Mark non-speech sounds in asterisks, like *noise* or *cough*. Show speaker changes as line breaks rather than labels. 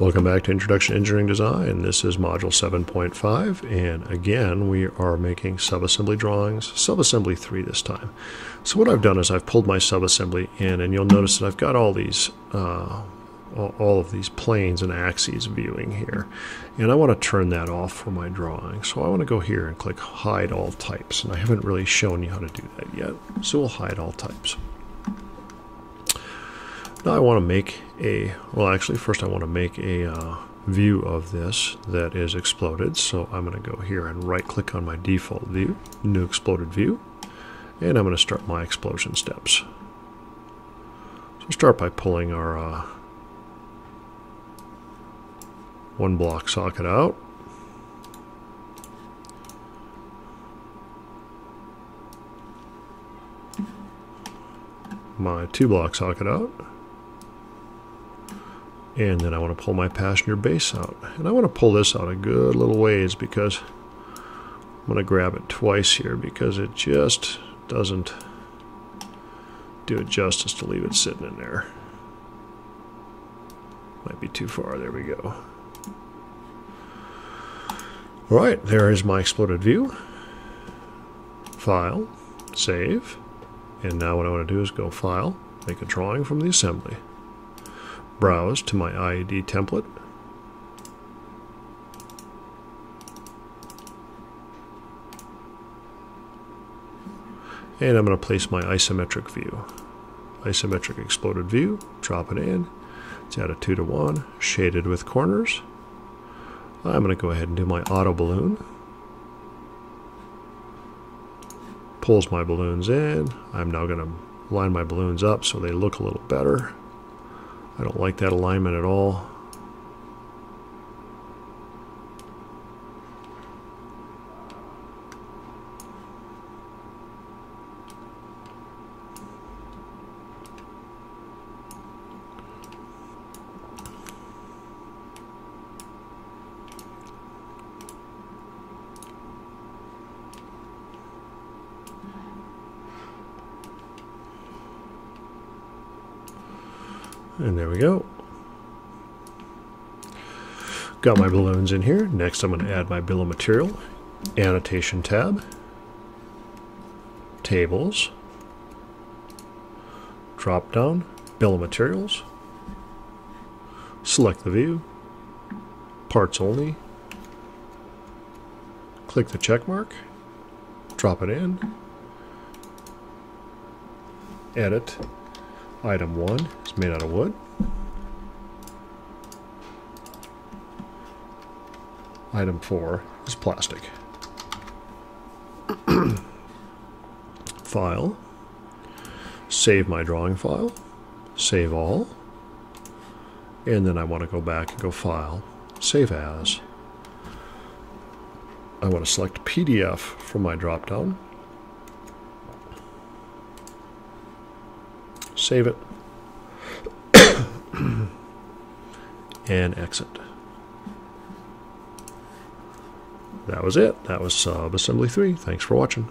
Welcome back to Introduction to Engineering Design. This is Module 7.5, and again, we are making subassembly drawings, subassembly 3 this time. So what I've done is I've pulled my subassembly in, and you'll notice that I've got all these, uh, all of these planes and axes viewing here. And I want to turn that off for my drawing. So I want to go here and click Hide All Types, and I haven't really shown you how to do that yet. So we'll hide all types. Now I want to make a, well actually first I want to make a uh, view of this that is exploded. So I'm going to go here and right click on my default view, new exploded view, and I'm going to start my explosion steps. So start by pulling our uh, one block socket out. My two block socket out. And then I want to pull my passenger base out. And I want to pull this out a good little ways because I'm going to grab it twice here because it just doesn't do it justice to leave it sitting in there. Might be too far. There we go. All right, there is my exploded view. File, save. And now what I want to do is go File, make a drawing from the assembly browse to my IED template. And I'm going to place my isometric view. Isometric exploded view, drop it in. It's at a 2 to 1, shaded with corners. I'm going to go ahead and do my auto balloon. Pulls my balloons in. I'm now going to line my balloons up so they look a little better. I don't like that alignment at all. And there we go. Got my balloons in here. Next I'm going to add my bill of material. Annotation tab. Tables. Drop down. Bill of materials. Select the view. Parts only. Click the check mark. Drop it in. Edit Item 1 made out of wood. Item 4 is plastic. *clears throat* file. Save my drawing file. Save all. And then I want to go back and go File. Save As. I want to select PDF from my drop-down. save it, and exit. That was it. That was subassembly 3. Thanks for watching.